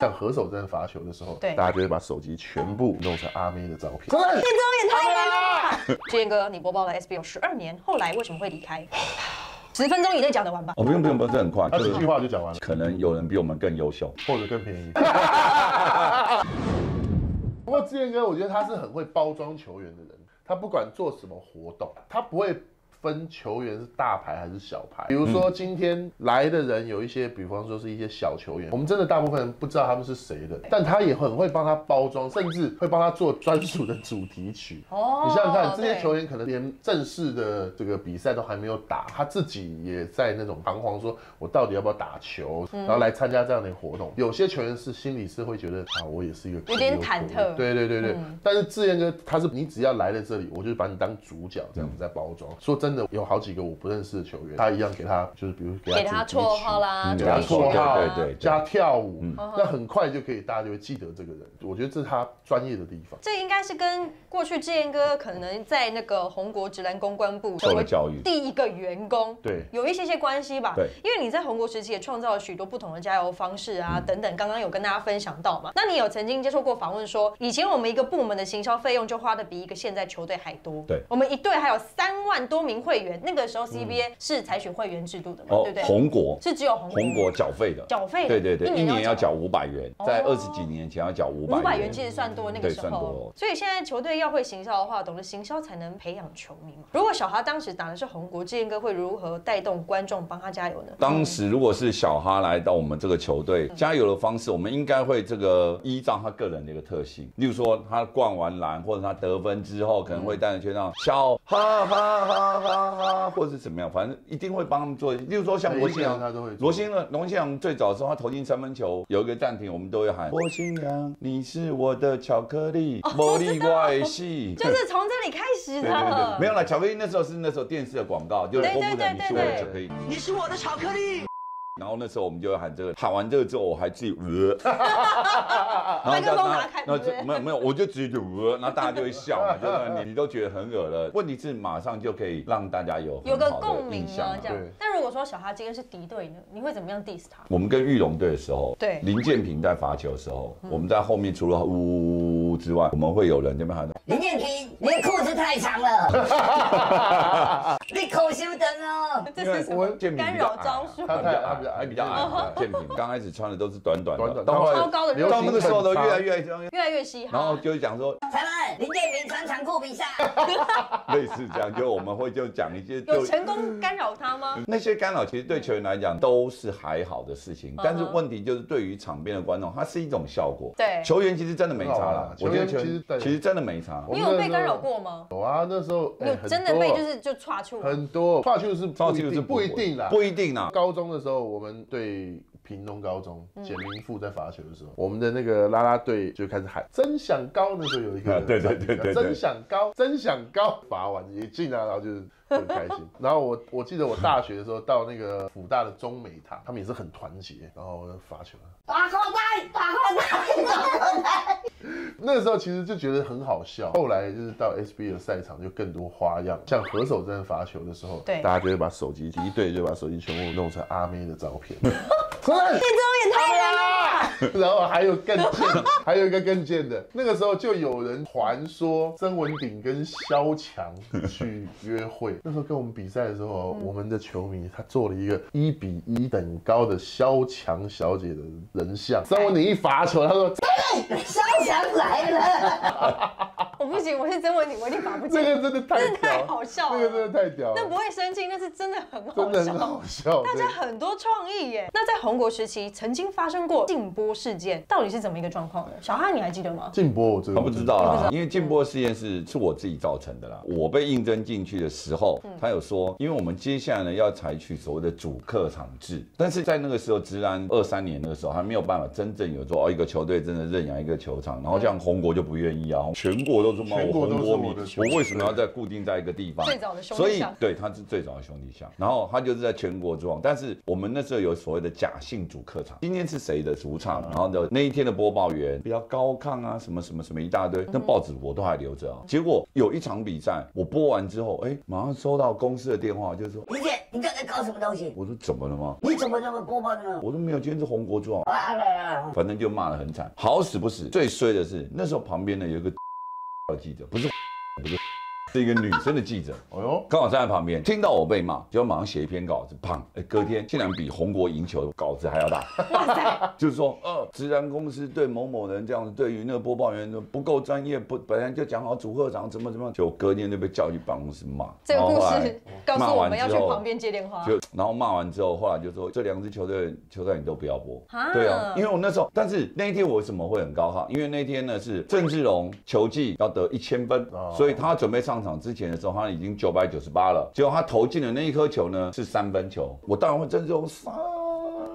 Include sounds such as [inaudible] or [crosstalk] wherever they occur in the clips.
像何守真罚球的时候，对大家就会把手机全部弄成阿妹的照片。真的这张也太难了吧！[laughs] 志燕哥，你播报了 SBO 十二年，后来为什么会离开？[sighs] 十分钟以内讲得完吧？哦，不用不用不用，这很快，就是他这句话就讲完了，可能有人比我们更优秀。或者更便宜。[laughs] 不过志燕哥，我觉得他是很会包装球员的人，他不管做什么活动，他不会。分球员是大牌还是小牌，比如说今天来的人有一些，比方说是一些小球员，我们真的大部分人不知道他们是谁的，但他也很会帮他包装，甚至会帮他做专属的主题曲。哦你想想看，这些球员可能连正式的这个比赛都还没有打，他自己也在那种彷徨，说我到底要不要打球，嗯。然后来参加这样的活动。有些球员是心里是会觉得啊，我也是一个有点忐忑。对对对对，嗯。但是志燕哥他是你只要来了这里，我就把你当主角这样子在包装。说真的，有好几个我不认识的球员，他一样给他就是比如给他绰号啦，嗯给他绰号，对对对加跳舞，嗯那很快就可以，大家就会记得这个人。我觉得这是他专业的地方。这应该是跟过去志燕哥可能在那个红国直男公关部受了教育第一个员工，对有一些些关系吧。对，因为你在红国时期也创造了许多不同的加油方式啊，嗯等等，刚刚有跟大家分享到嘛。那你有曾经接受过访问说，以前我们一个部门的行销费用就花的比一个现在球队还多。对我们一队还有三万多名会员，那个时候 CBA 是采取会员制度的嘛，哦对不对？红国是只有红红国缴费的，缴费的，对对对，一年要缴。缴五百元，哦。在二十几年前要缴五百五百元，其实算多那个对时候。算多，所以现在球队要会行销的话，懂得行销才能培养球迷嘛。如果小哈当时打的是红国，志燕哥会如何带动观众帮他加油呢？当时如果是小哈来到我们这个球队，加油的方式，我们应该会这个依照他个人的一个特性，例如说他灌完篮或者他得分之后，可能会带着全场笑哈哈哈哈哈，或者是怎么样，反正一定会帮他们做。例如说像罗新阳，他都会罗新阳，罗新阳最早的时候他投进三分球，有一个暂停，我们都会喊罗新阳，你是我的巧克力，魔力外系。就是从这里开始对对对，的，没有了，巧克力那时候是那时候电视的广告，就是对公布的你是我的对对巧克力。你是我的巧克力。然后那时候我们就会喊这个，喊完这个之后，我还自己呃，[laughs] 然麦克风然后拿开然后就没有没有，我就直接就呃，然后大家就会笑嘛，就是你你都觉得很恶了。问题是马上就可以让大家有有个共鸣印象啊，这样对。那如果说小哈今天是敌对呢，你会怎么样 diss 他？我们跟玉龙队的时候，对林建平在罚球的时候，我们在后面除了呜呜呜之外，我们会有人这边喊林建平，你的裤子太长了，[laughs] 你口修灯哦。这是什么建平干扰招数？他比较矮，他比较矮还比较矮。建平刚开始穿的都是短短的，到超高的到那个时候都越来越越来越稀罕，然后就会讲说裁判，林建平穿长裤比赛。[laughs] 类似这样，就我们会就讲一些有成功干扰他吗？那些干扰，其实对球员来讲都是还好的事情，但是问题就是对于场边的观众，它是一种效果。对球员其实真的没差很好啦啊，其实其实真的没差。你有被干扰过吗？有啊，那时候哎有真的很多被就是就岔出？很多，跨区是不超级是不一定啦，不一定啦。高中的时候，我们对屏东高中嗯简明富在罚球的时候，我们的那个啦啦队就开始喊“真想高”，那时候有一个啊 [laughs] 对对对对对真想高，真想高，罚完也进啊，然后就是很开心。然后我我记得我大学的时候到那个辅大的中美堂，他们也是很团结，然后罚球。大口袋，大口袋，大口袋。那个时候其实就觉得很好笑，后来就是到 S B 的赛场就更多花样，像何守正罚球的时候，对大家就会把手机一队就把手机全部弄成阿妹的照片。这张也太难了吧！[laughs] 然后还有更贱，还有一个更贱的，那个时候就有人传说曾文鼎跟萧强去约会。那时候跟我们比赛的时候，我们的球迷他做了一个一比一等高的萧强小姐的人像。三文你一罚球，他说 [laughs] 萧强来了。[laughs] 行，我是真问你，我一定罚不进。这个真的太真的太，好笑了这个真的太屌那不，会生气，那是真的很好真的很笑好。笑。大家很多创意耶。那在红国时期，曾经发生过禁播事件，到底是怎么一个状况呢？小哈，你还记得吗？禁播我真的不知道不知道，啦因为禁播事件是是我自己造成的啦。我被应征进去的时候，他有说，因为我们接下来呢要采取所谓的主客场制，但是在那个时候，直男二三年那个时候还没有办法真正有说哦一个球队真的认养一个球场，然后这样红国就不愿意啊，全国都都是全国都红国米我为什么要在固定在一个地方？最早的兄弟所以，对，他是最早的兄弟象，然后他就是在全国主网，但是我们那时候有所谓的假性主客场，今天是谁的主场，然后的那一天的播报员比较高亢啊，什么什么什么一大堆，那报纸我都还留着啊。结果有一场比赛，我播完之后，哎，马上收到公司的电话，就是说，李姐，你刚才搞什么东西？我说怎么了吗？你怎么那么播报呢？我说没有，今天是红国主网，啊反正就骂得很惨，好死不死，最衰的是那时候旁边呢有一个记者，不是 [laughs] 不是，是一个女生的记者，哎呦，刚好站在旁边，听到我被骂，就马上写一篇稿子，砰！哎，隔天竟然比红国赢球稿子还要大。哇塞！就是说，呃，直然公司对某某人这样子，对于那个播报员不够专业，不本来就讲好主客场怎么怎么样，就隔天就被叫去办公室骂。这个故事告诉我们要去旁边接电话。就然后骂完之后，后来就说这两支球队球赛你都不要播啊。对啊，因为我那时候，但是那一天我为什么会很高哈？因为那天呢是郑志龙球技要得一千分，哦所以他准备上场之前的时候，他已经九百九十八了。结果他投进的那一颗球呢是三分球，我当然会郑志龙杀。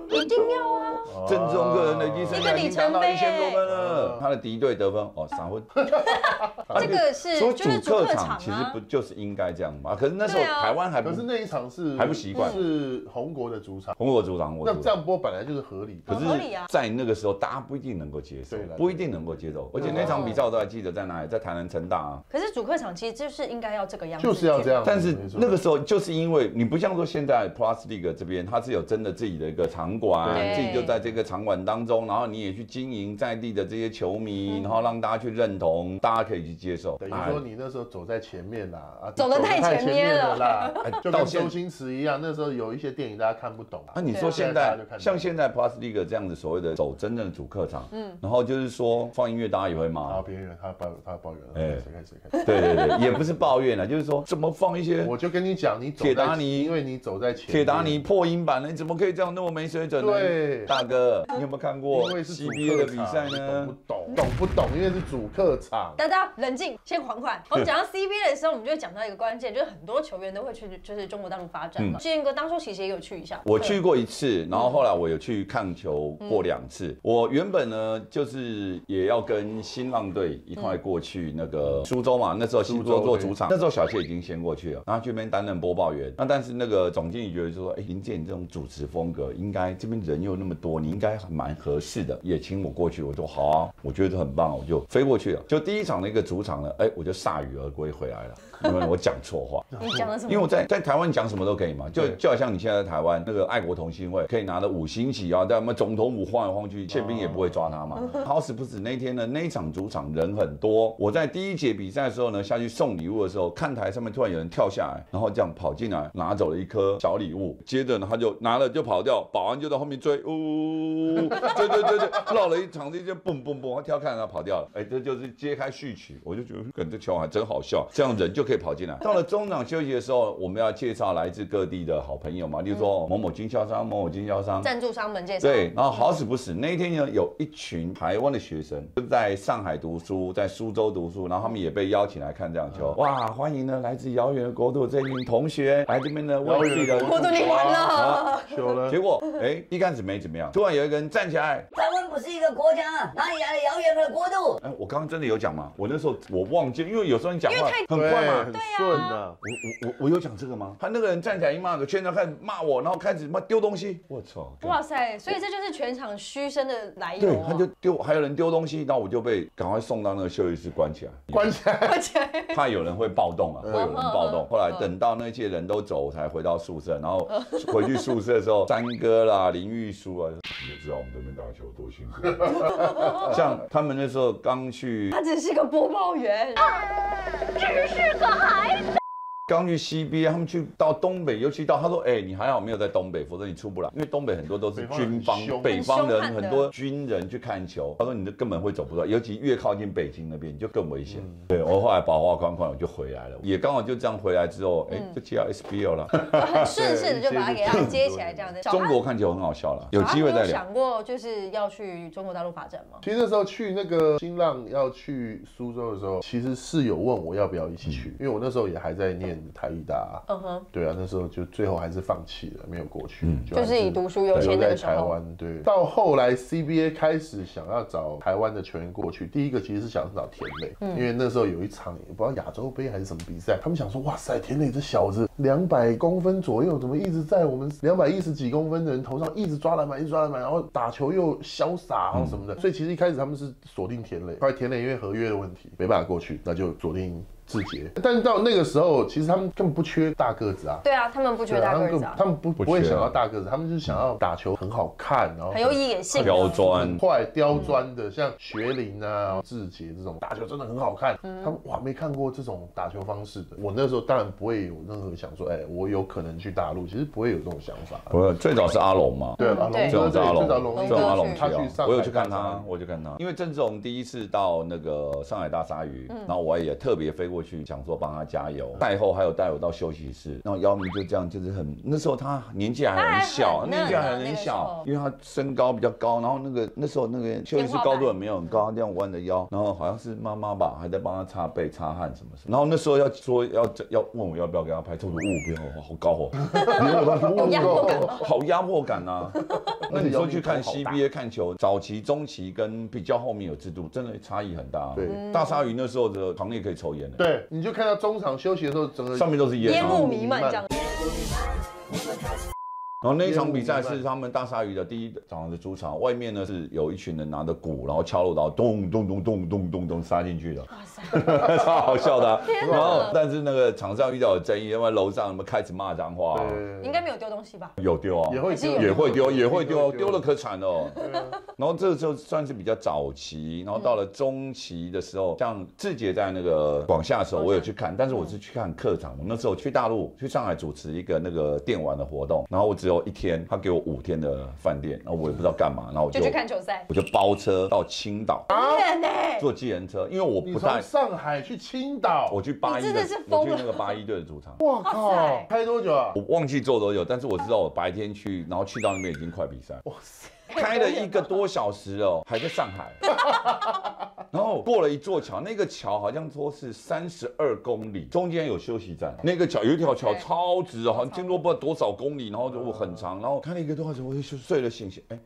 一定要啊！郑志龙个人的积生涯已经达到一千多分一个里程了，碑他的敌对得分哦三分。[laughs] 这个是所以就是主客主客场场其实不啊。就是应该这样吗？可是那时候台湾还不可是那一场是还不习惯是红国的主场，红国主场，我那这样播本来就是合理的。可是合理啊，在那个时候，大家不一定能够接受对，不一定能够接受。而且那场比赛我都还记得在哪里，在台南城大啊。可是主客场其实就是应该要这个样子，就是要这。样，但是那个时候，就是因为你不像说现在 Plus League 这边，它是有真的自己的一个场馆，自己就在这个场馆当中，然后你也去经营在地的这些球迷，然后让大家去认同，大家可以去接受。等于哎说你那时候走在前面啦，啊，走得太前面了啦，就跟周星驰一样，那时候有一些电影大家看不懂啊，啊。你说现在像现在 Plus League 这样子所谓的走真正的主客场，嗯，然后就是说放音乐，大家也会骂然后。别人他抱他抱怨，哎谁看谁看。对对对，也不是抱怨了，就是说怎么放一些我就跟你讲，你铁达尼因为你走在前面，铁达尼破音版呢？你怎么可以这样那么没水准呢？对大哥，你有没有看过因为是主 CBA 的比赛呢，懂不？懂？懂不懂？因为是主客场。大家冷静，先缓缓。我们讲到 CBA 的时候，我们就会讲到一个关键，就是很多球员都会去，就是中国大陆发展嘛。志燕哥当初其实也有去一下，我去过一次，然后后来我有去看球过两次。我原本呢就是也要跟新浪队一块过去那个苏州嘛，那时候苏州做主场，那时候小谢已经先过去了，然后去那边担任播报员。那但是那个总经理觉得说，哎，林健你这种主持风格，应该这边人又那么多，你应该蛮合适的，也请我过去。我说好啊，我觉得很棒，我就飞过去了。就第一场的一个主场呢，哎，我就铩羽而归回来了，[laughs] 因为我讲错话。你讲了什么？因为我在在台湾讲什么都可以嘛，就就好像你现在在台湾那个爱国同心会可以拿了五星旗啊，在什么总统府晃来晃去，宪兵也不会抓他嘛。好死不死那天呢，那一场主场人很多，我在第一节比赛的时候呢，下去送礼物的时候，看台上面突然有人跳下来，然后这样跑进来拿走了一颗小礼物，接着呢他就拿了就跑掉，保安就在后面追，呜，对对对对，绕了一场地就蹦蹦蹦，他跳看他跑掉了，哎，这就是揭开序曲，我就觉得跟这球还真好笑，这样人就可以跑进来。到了中场休息的时候，我们要介绍来自各地的好朋友嘛，例如说某某经销商、某某经销商。赞助商们介绍。对，然后好死不死，那一天呢，有一群台湾的学生就在上海读书，在苏州读书，然后他们也被邀请来看这场球。哇，欢迎呢来自遥远的国度这一群同学来这边呢，为自己的国度你完了，修 [laughs] 了结，果哎，一开始没怎么样，突然有一个人站起来，台湾不是一个国家，哪里来的遥远的国度？哎，我刚刚真的有讲吗？我那时候我忘记，因为有时候你讲话因为太很对，快嘛很。顺的。我我我我有讲这个吗？他那个人站起来一骂个圈，然后开始骂我，然后开始骂丢东西。我操！哇塞！所以这就是全场嘘声的来由对，啊。他就丢，还有人丢东西，然后我就被赶快送到那个休息室关起来，关起来，关起来怕有人会暴动啊，会有人暴动。后来等到那些人都走，我才回到宿舍，然后回去宿舍的时候，[laughs] 三哥啦、林玉书啊，你也知道我们这边打球多辛苦。[laughs] 像他们那时候刚去。他只是个播报员，刚去西边，他们去到东北，尤其到他说，哎、你还好没有在东北，否则你出不来，因为东北很多都是军方北方人很凶北方人很凶悍的很多军人去看球，他说你这根本会走不出来，尤其越靠近北京那边，你就更危险。对我后来把话框框，我就回来了，也刚好就这样回来之后，哎、就接到 SBL 了。很 [laughs] 顺势的就把它给他接起来，这样子。[laughs] 中国看球很好笑了，有机会再聊。想过就是要去中国大陆发展吗？其实那时候去那个新浪要去苏州的时候，其实室友问我要不要一起去，因为我那时候也还在念念台艺大，嗯哼，对啊，那时候就最后还是放弃了，没有过去，就就是以读书优先留在那个时候。台湾。对，到后来 CBA 开始想要找台湾的球员过去，第一个其实是想找田磊，嗯。因为那时候有一场也不知道亚洲杯还是什么比赛，他们想说，哇塞，田磊这小子两百公分左右，怎么一直在我们两百一十几公分的人头上一直抓篮板，一直抓篮板，然后打球又潇洒，然后什么的，所以其实一开始他们是锁定田磊，后来田磊因为合约的问题没办法过去，那就锁定志杰。但是到那个时候，其实他们根本不缺大个子啊。对啊，他们不缺大个子啊，他们不不不会想要大个子，他们就是想要打球很好看，然后很有野性啊。刁钻很，快刁钻的，像学林啊、志杰这种打球真的很好看。嗯他们哇没看过这种打球方式的。我那时候当然不会有任何想说，哎，我有可能去大陆，其实不会有这种想法。不是最早是阿龙嘛？对啊，嗯对龙哥这种是阿龙，最早阿龙去啊他去上，我有去看他我有去看他。因为郑志龙第一次到那个上海大鲨鱼，嗯然后我也特别飞过去，想说帮他加油。赛后还有带我到休息室，然后姚明就这样，就是很那时候他年纪还很小，年纪还很小候，因为他身高比较高，然后那个那时候那个休息室高度也没有很高，这样弯着腰，然后好像是妈妈吧，还在帮他擦背、擦汗什么什么。然后那时候要说要要问我要不要给他拍，他说哦不要，好高哦，[laughs] 有压迫感吗？好压迫感啊！[laughs] 那你说去看 CBA 看球，早期、中期跟比较后面有制度，真的差异很大啊。对嗯大鲨鱼那时候的行业可以抽烟的，对，你就看到中场休息的时候，整个上面都是烟雾弥漫这样。然后那一场比赛是他们大鲨鱼的第一场的主场，外面呢是有一群人拿着鼓，然后敲锣刀，咚咚咚咚咚咚咚杀进去的，哇塞，超 [laughs] 好笑的啊。然后但是那个场上遇到有争议，因为楼上他们开始骂脏话应该没有丢东西吧？有丢啊，也会丢，也会丢，也会丢，丢了了。可惨了哦。[laughs] 然后这个时候算是比较早期，然后到了中期的时候，像志杰在那个广厦的时候，我有去看，但是我是去看客场。那时候去大陆，去上海主持一个那个电玩的活动，然后我只有一天，他给我五天的饭店，然后我也不知道干嘛，然后我就就去看球赛，我就包车到青岛很远呢。坐计程车，因为我不太，上海去青岛，我去八一的真的是，我去疯了那个八一队的主场。哇靠，开多久啊？我忘记坐多久，但是我知道我白天去，然后去到那边已经快比赛。哇塞，[laughs] 开了一个多小时哦，还在上海。[laughs] 然后过了一座桥，那个桥好像说是三十二公里，中间有休息站。那个桥有一条桥超直哦，好像经过不知道多少公里，然后就很长。然后开了一个多小时，我就睡了醒醒，哎。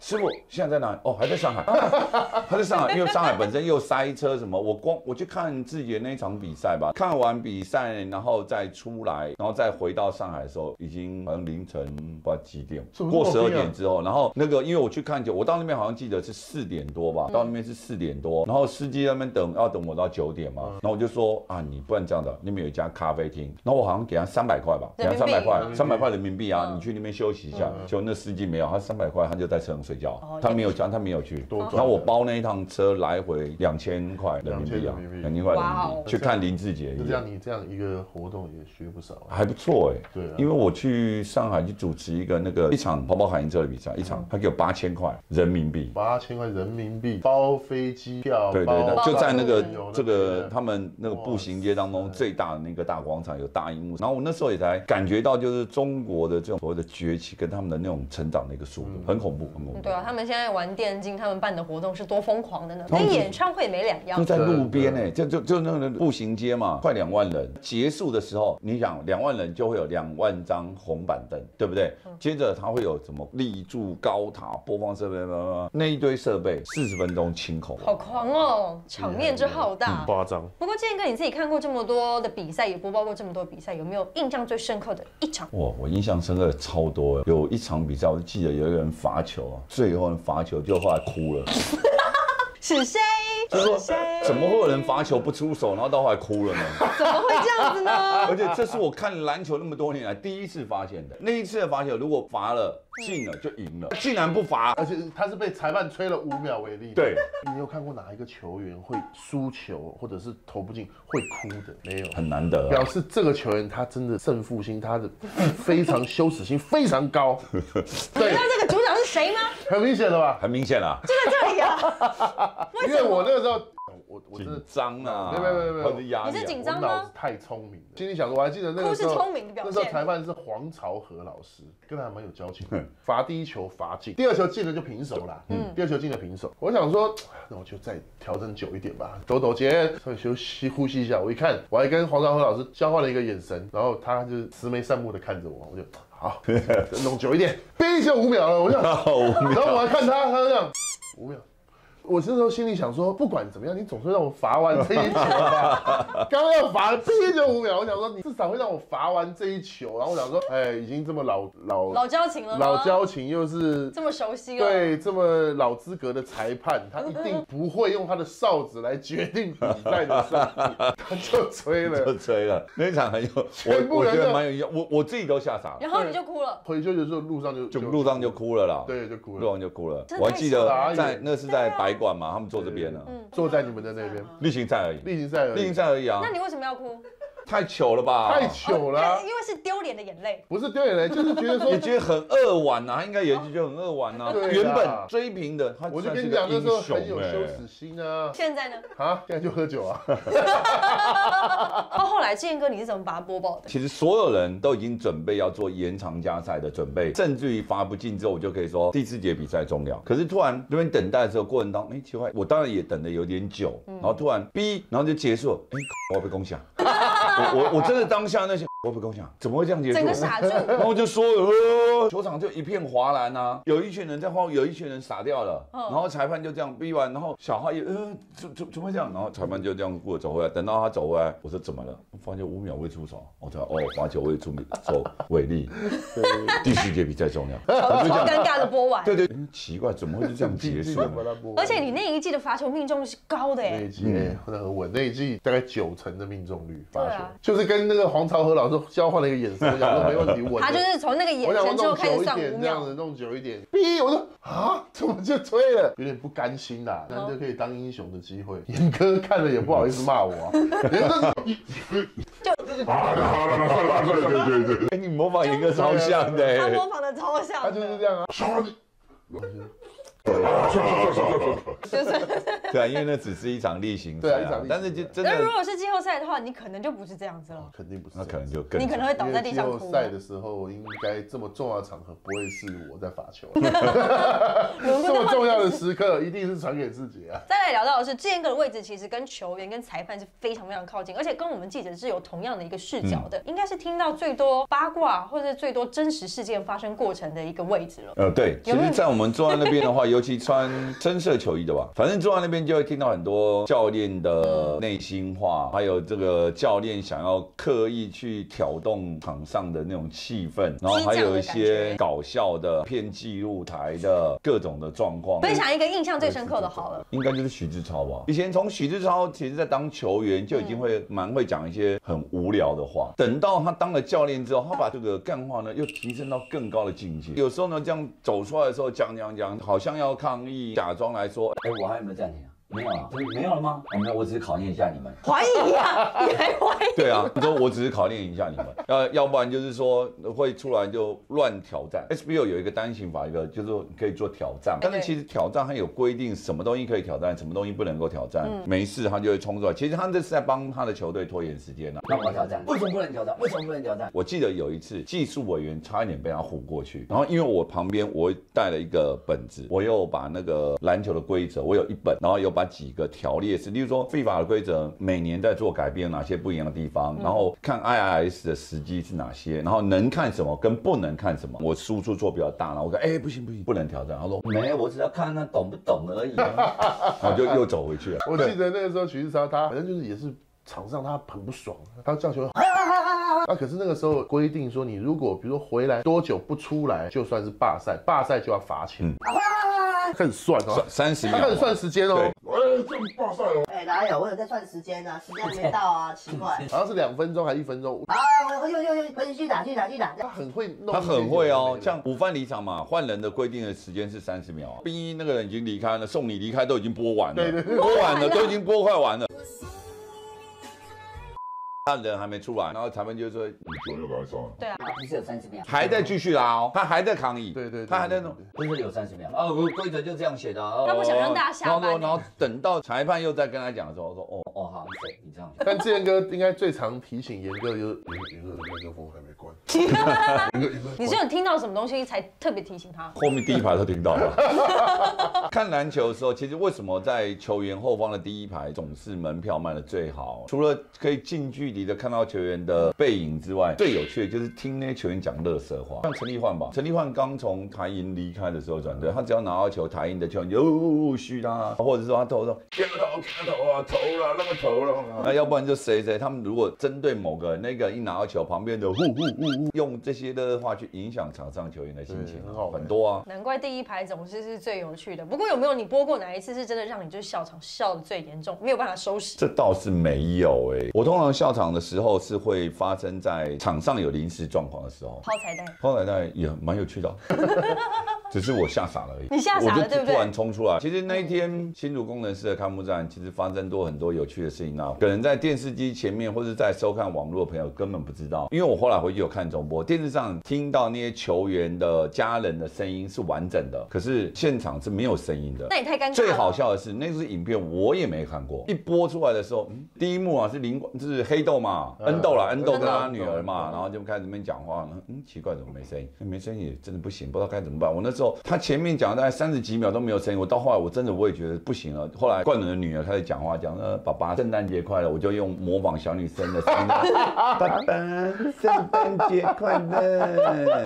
师傅现在在哪里？哦，还在上海，[laughs] 还在上海，因为上海本身又塞车什么。我光我去看自己的那场比赛吧，看完比赛然后再出来，然后再回到上海的时候，已经好像凌晨不知道几点，过十二点之后，然后那个因为我去看球，我到那边好像记得是四点多吧，到那边是四点多，然后司机在那边等，要等我到九点嘛，然后我就说啊，你不然这样的，那边有一家咖啡厅，然后我好像给他三百块吧，给他三百块，嗯三百块人民币啊，嗯你去那边休息一下，结果那司机没有，他三百块他就在车上睡觉哦，他没有讲，他没有去，然后我包那一趟车来回两千块人民币啊2000人民币，两千块人民币，去看林志杰这样，。你这样一个活动也学不少啊。还不错哎、对啊。因为我去上海去主持一个那个一场跑跑海鹰车的比赛，一场他给我八千块人民币，八千块人民币包飞机票，对对对，就在那个这个个他们那个步行街当中最大的那个大广场有大荧幕，然后我那时候也才感觉到就是中国的这种所谓的崛起跟他们的那种成长的一个速度，很恐怖，很恐怖。对啊，他们现在玩电竞，他们办的活动是多疯狂的呢，跟演唱会没两样就。在路边哎，就就就那个步行街嘛，快两万人。结束的时候，你想两万人就会有两万张红板凳，对不对？接着它会有什么立柱、高塔、播放设备，那一堆设备，四十分钟清空。好狂哦，场面之浩大。夸张。不过建哥，你自己看过这么多的比赛，也播报过这么多比赛，有没有印象最深刻的一场？哇，我印象深刻的超多，有一场比赛，我就记得有一个人罚球啊，最后罚球就后来哭了，[laughs] 是谁？就是谁？怎么会有人罚球不出手，然后到后来哭了呢？怎么会这样子呢？[laughs] 而且这是我看篮球那么多年来第一次发现的。那一次的罚球，如果罚了进了就赢了，竟然不罚，而且他是被裁判吹了五秒为例。对，你有看过哪一个球员会输球或者是投不进会哭的？没有。很难得啊、表示这个球员他真的胜负心，他的非常羞耻心非常高。对那，这个是谁吗？很明显的吧？很明显啊。就在这里啊！[laughs] 因为我那个时候，我我真的紧张啊，没有没有没有没有或者压。你是紧我张吗脑子太聪明了，心里想说，我还记得那哭个时候，是聪明的表那时候。裁判是黄朝和老师，跟他还蛮有交情的。罚第一球罚进，第二球进了就平手啦。嗯，第二球进了平手。我想说，那我就再调整久一点吧，抖抖肩，稍微休息呼吸一下。我一看，我还跟黄朝和老师交换了一个眼神，然后他就慈眉善目的看着我，我就好，[laughs] 弄久一点，憋一下五秒了，我就，[laughs] 然后我还看他，他就这样五秒。我这时候心里想说，不管怎么样，你总是让我罚完这一球吧。[laughs] 刚刚要罚，哔就五秒，我想说你至少会让我罚完这一球。然后我想说，哎，已经这么老老老交情了？老交情，又是这么熟悉了。，对这么老资格的裁判，他一定不会用他的哨子来决定比赛的胜负，他 [laughs] 就吹了就。吹了，那一场很有，[laughs] 全部我我觉得人都蛮有意思，我我自己都吓傻了，然后你就哭了。回去就是路上就就路上就哭了啦，对就哭了路了，上就哭了我还记得在那是在白馆嘛，他们坐这边呢，坐在你们的那边。例行赛而已，例行赛而已。例行已，赛而已啊。那，你为什么要哭？太糗了吧？太糗了啊因。为是丢脸的眼泪。不是丢眼泪，[laughs] 就是觉得说你觉得很扼腕呐，他应该也是觉得很扼腕呐。对啊原本追平的，他我就跟你讲，那时候英雄很有哎羞耻心啊！现在呢？啊，现在就喝酒啊！到 [laughs] 后来，建哥你是怎么把它播报的？其实所有人都已经准备要做延长加赛的准备，甚至于罚不进之后，我就可以说第四节比赛重要。可是突然这边等待的时候，过程当中，哎，奇怪，我当然也等的有点久，然后突然 B，，然后就结束了，哎，我要被攻下，我我真的当下那些我不跟我讲，怎么会这样结束？整个傻住。[laughs] 然后就说，呃，球场就一片哗然啊，有一群人在慌，有一群人傻掉了，嗯然后裁判就这样逼完，然后小孩也，呃，怎怎怎么会这样？然后裁判就这样过走回来，等到他走回来，我说怎么了？我发现五秒未出手，我说哦，罚球未出 [laughs] 手违例，[laughs] 第四节比赛重要，超尴尬的播完。对对，嗯奇怪，怎么会是这样结束？而且你那一季的罚球命中率是高的哎那一，季哎那很稳，那一季大概九成的命中率罚球啊，就是跟那个黄朝和老师交换了一个眼神，我想说没问题，我。[laughs] 他就是从那个眼神之后开始算五秒这样子，。弄久一点。逼，我说啊，怎么就吹了？有点不甘心啦，哦难得可以当英雄的机会，严哥看了也不好意思骂我啊。[laughs] 严哥哎，你模仿严哥超像的，哎他模仿的超像他，就是这样啊。就是。[laughs] 对啊，因为那只是一场例行赛啊对啊一场例行，但是就真但的如果是季后赛的话，你可能就不是这样子了。肯定不是那，可能就更你可能会倒在地上哭季后。赛的时候，应该这么重要的场合不会是我在罚球，[laughs] 这么重要的时刻一定是传给自己啊。再来聊到的是，志燕哥的位置其实跟球员、跟裁判是非常非常靠近，而且跟我们记者是有同样的一个视角的，应该是听到最多八卦或者是最多真实事件发生过程的一个位置了。呃，对，其实，在我们坐在那边的话，[laughs] 尤其穿深色球衣的吧，反正坐在那边就会听到很多教练的内心话，还有这个教练想要刻意去挑动场上的那种气氛，然后还有一些搞笑的、骗记录台的各种的状况。分享一个印象最深刻的好了，应该就是许志超吧。以前从许志超，其实在当球员就已经会蛮会讲一些很无聊的话。等到他当了教练之后，他把这个干话呢又提升到更高的境界。有时候呢，这样走出来的时候讲讲讲，好像要抗议，假装来说，哎，我还有没有暂停？没有啊，真没有了吗？哦，没有，我只是考验一下你们。怀疑啊，你还怀疑？对啊，你说我只是考验一下你们，[laughs] 要要不然就是说会出来就乱挑战。SBO 有一个单行法，一个就是说你可以做挑战，但是其实挑战它有规定，什么东西可以挑战，什么东西不能够挑战。没事他就会冲出来。其实他这是在帮他的球队拖延时间啊。那我挑战，为什么不能挑战？为什么不能挑战？我记得有一次技术委员差一点被他唬过去，然后因为我旁边我带了一个本子，我又把那个篮球的规则我有一本，然后有把几个条列是，例如说 FIFA 的规则每年在做改变，哪些不一样的地方，然后看 IIS 的时机是哪些，然后能看什么跟不能看什么。我输出做比较大，然后我说哎、不行不行，不能挑战。他说没有，我只要看他懂不懂而已啊。[laughs] 然后就又走回去了。我记得那个时候许志超他反正就是也是场上他很不爽，他叫球员。[laughs] 啊！可是那个时候规定说，你如果比如说回来多久不出来，就算是罢赛，罢赛就要罚钱。嗯 [laughs] 开始算哦，三十秒他开始算时间哦。哎，这么爆算哦，哎，哪有？我有在算时间呢，时间还没到啊，奇怪。好像是两分钟还一分钟。啊，我又又又，回去打去打去打。他很会弄，他很会哦，像午饭离场嘛，换人的规定的时间是三十秒啊。逼那个人已经离开了，送你离开都已经播完了，对对对播完了都已经播快完了。他人还没出来，然后裁判就说你酒又赶快上来，对啊，他不是有三十秒，还在继续拉哦，他还在抗议，对对对他还在弄。不是有三十秒啊，我规则就这样写的啊。他不想让大家下班然后然后等到裁判又在跟他讲的时候，我说哦。哦好，你这样写。但志远哥应该最常提醒严哥就是严严哥的麦克风还没 [laughs] 你是有听到什么东西才特别提醒他？后面第一排都听到了。[laughs] 看篮球的时候，其实为什么在球员后方的第一排总是门票卖的最好？除了可以近距离的看到球员的背影之外，最有趣的就是听那些球员讲乐色话。像陈立焕吧，陈立焕刚从台银离开的时候转队，他只要拿到球，台银的球员就嘘他，或者说他投说接头接头啊，投了那个头了，那要不然就谁谁，他们如果针对某个，那个一拿到球，旁边的呼呼呼呼，用这些的话去影响场上球员的心情很好，很多啊。难怪第一排总是是最有趣的。不过有没有你播过哪一次是真的让你就是笑场笑的最严重，没有办法收拾？这倒是没有哎、我通常笑场的时候是会发生在场上有临时状况的时候。抛彩蛋，后来呢也蛮有趣的，只是我吓傻了而已。你吓傻了我就对不对突然冲出来。其实那一天新竹工程师的开幕战，其实发生多很多有趣的事情啊。可能在电视机前面或者在收看网络的朋友根本不知道，因为我后来回去有看重播，电视上听到那些球员的家人的声音是完整的，可是现场是没有声音的。那也太尴尬了。最好笑的是，那支影片我也没看过。一播出来的时候，嗯、第一幕啊是林，就是黑豆嘛，嗯恩豆啦，恩豆跟他女儿嘛，嗯然后就开始那边讲话，嗯，奇怪，怎么没声音？没声音也真的不行，不知道该怎么办。我那时候他前面讲大概三十几秒都没有声音，我到后来我真的我也觉得不行了。后来冠伦的女儿开始讲话，讲呃爸爸圣诞节快乐，我就用模仿小女生的声音，爸爸圣诞节快乐。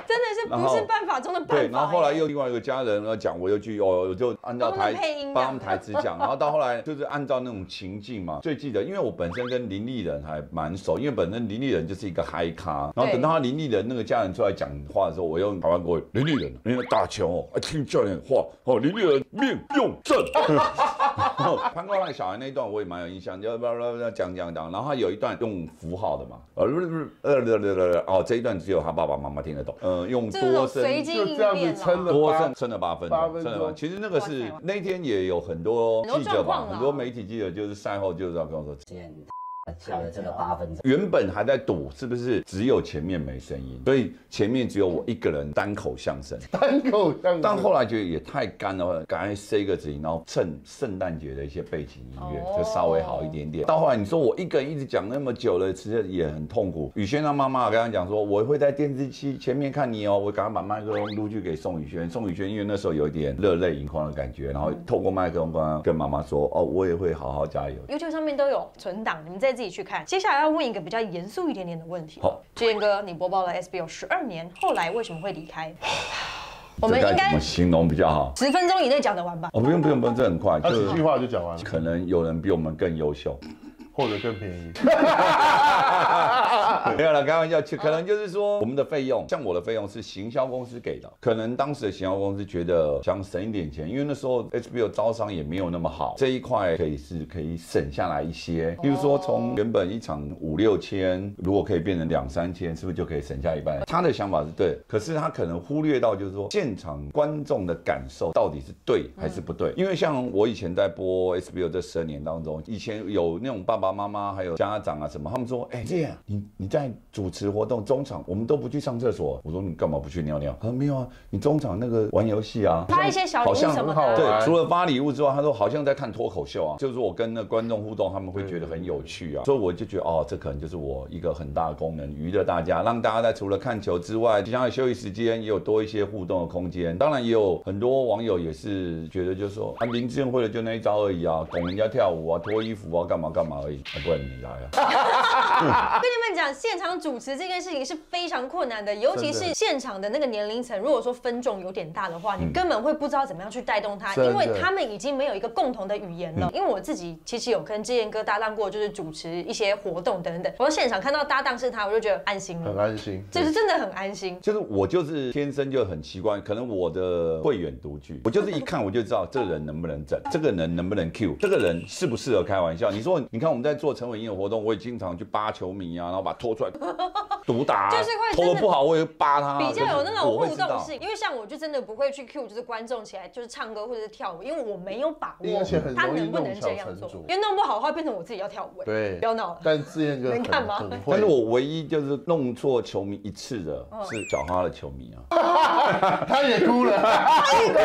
真的是不是办法中的办法。对，然后后来又另外一个家人要讲，我又去哦，我就按照台们配音帮他们台词讲，然后到后来就是按照那种情境嘛。最记得，因为我本身跟林立人还蛮熟，因为本身林立人就是一个嗨咖，然后等到他林立人那个家人出来讲话的时候，我用台湾国语，林立人，林立人打球哦，爱听教练话哦，林立人命用正。[laughs] 潘高汉小孩那一段我也蛮有印象，就叭叭叭讲讲讲，然后他有一段用符号的嘛，呃呃呃呃哦这一段只有他爸爸妈妈听得懂，呃用多声就这样。子撑了八多声撑了八分钟，了八其实那个是那天也有很多记者嘛，状况啦很多媒体记者就是赛后就是要跟我说，天，笑了这个八分钟。原本还在赌是不是只有前面没声音，所以前面只有我一个人单口相声。单口相声，但后来觉得也太干了，赶快塞个纸巾，然后趁圣诞节的一些背景音乐，哦就稍微好一点点。到后来你说我一个人一直讲那么久了，其实也很痛苦。宇轩他妈妈跟他讲说，我会在电视机前面看你哦，我赶快把麦克风录去给宋宇轩。宋宇轩因为那时候有一点热泪盈眶的感觉，然后透过麦克风跟妈妈说，哦，我也会好好加油。YouTube 上面都有存档，你们再自己去看。接下来要问一个比较严肃一点点的问题。好，志燕哥，你播报了 SBO 十二年，后来为什么会离开？我们应该形容比较好？十分钟以内讲得完吧？哦，不用不用不用，这很快，就他几句话就讲完了，可能有人比我们更优秀。或者更便宜。[laughs] 没有了，开玩笑，可能就是说我们的费用，像我的费用是行销公司给的，可能当时的行销公司觉得想省一点钱，因为那时候 HBO 招商也没有那么好，这一块可以是可以省下来一些，比如说从原本一场五六千，如果可以变成两三千，是不是就可以省下一半？他的想法是对，可是他可能忽略到就是说现场观众的感受到底是对还是不对，因为像我以前在播 HBO 这十二年当中，以前有那种爸爸妈妈还有家长啊什么，他们说，哎、这样你你在主持活动中场，我们都不去上厕所。我说你干嘛不去尿尿？他说没有啊，你中场那个玩游戏啊，发一些小礼物好像什么的。很好玩对，除了发礼物之外，他说好像在看脱口秀啊，就是我跟那观众互动，他们会觉得很有趣啊，所以我就觉得哦，这可能就是我一个很大的功能，娱乐大家，让大家在除了看球之外，想要休息时间也有多一些互动的空间。当然也有很多网友也是觉得就是说啊，林志颖会的就那一招而已啊，拱人家跳舞啊，脱衣服啊，干嘛干嘛而已，啊、不然你来啊。[laughs] 跟你们讲，现场主持这件事情是非常困难的，尤其是现场的那个年龄层，如果说分众有点大的话，你根本会不知道怎么样去带动他，因为他们已经没有一个共同的语言了。因为我自己其实有跟志燕哥搭档过，就是主持一些活动等等，我在现场看到搭档是他，我就觉得安心了很，安心。就是真的很安心。就是我就是天生就很奇怪，可能我的慧眼独具，我就是一看我就知道这个人能不能整，这个人能不能 Q，这个人适不适合开玩笑。你说，你看我们在做陈伟英的活动，我也经常去巴球迷啊，[laughs] 然后把他拖出来 [laughs] 毒打啊，就是会拖的投的不好我也扒他啊，比较有那种互动性，因为像我就真的不会去 cue 就是观众起来就是唱歌或者是跳舞，因为我没有把握他能不能这样做。因为弄不好的话变成我自己要跳舞。哎对。不要闹了。但志燕哥很能看吗很会，但是我唯一就是弄错球迷一次的嗯。是小花的球迷啊，[laughs] 他也哭了，他也哭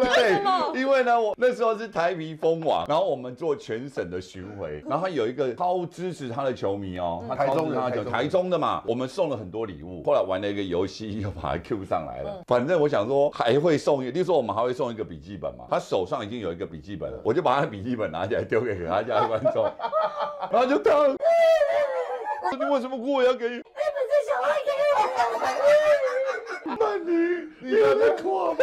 了，为什么？因为呢，我那时候是台皮封王，然后我们做全省的巡回，然后他有一个超支持他的球迷哦，他超支持他的球台中人台中的嘛，我们送了很多礼物，后来玩了一个游戏，又把他 Q 上来了。反正我想说还会送，例如说我们还会送一个笔记本嘛，他手上已经有一个笔记本了，我就把他的笔记本拿起来丢给他家的观众，然后就他，你为什么哭？我要给你。你有在夸我？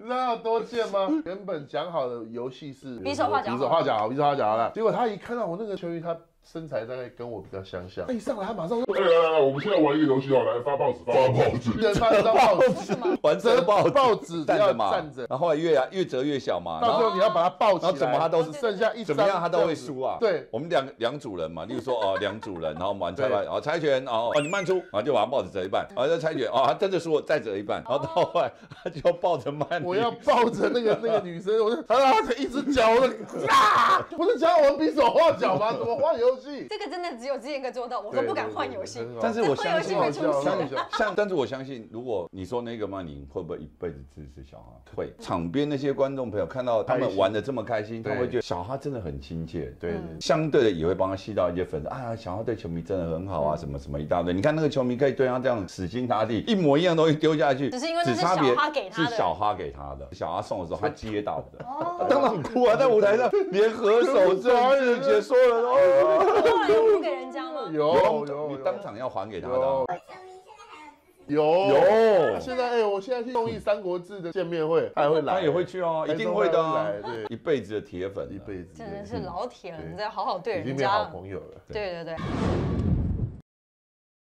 你知道有多贱吗？原本讲好的游戏是 [laughs] 比手画脚比手画脚，比手画脚了。结果他一看到我那个球衣，他身材大概跟我比较相像，他一上来他马上就来来来，我们现在玩一个游戏哦，来发报纸，发报纸。人发一张报纸，[laughs] 完折报报纸站着嘛，站着。然后后来越越折越小嘛，到最后你要把它抱起来，然后怎么他都是剩下一张，怎么样他都会输啊。对，我们两两组人嘛，例如说哦两组人，然后我们玩猜牌，然后猜拳，哦哦你慢出，然后就把他报纸折一半，然后再猜拳，哦他真的输了再折一半，然后到后来他就抱着慢我要抱着那个那个女生，我就啊，他一只脚，我就啊，不是教我们比手画脚吗？怎么换游戏？这个真的只有志燕哥做到，我都不敢换游戏。但是我相信，会出事相信像，但是我相信，如果你说那个嘛，你会不会一辈子支持小哈？会，场边那些观众朋友看到他们玩的这么开心，他会觉得小哈真的很亲切，对对相对的也会帮他吸到一些粉丝啊，小哈对球迷真的很好啊，什么什么一大堆。你看那个球迷可以对他这样死心塌地，一模一样东西丢下去，只是因为那是差别小哈给他的。是小哈给他的，小哈送的时候他接到的，哦。他 [laughs] 当然很哭啊，在舞台上连合手政治解说了哦。后来有付给人家吗？有有有，你当场要还给他的有。啊。有。有。现在哎，我现在去综艺《三国志》的见面会，他也会来，他也会去哦，一定会的对，一辈子的铁粉，一辈子真的是老铁了，你再好好对人已经变好。朋友了。对对对。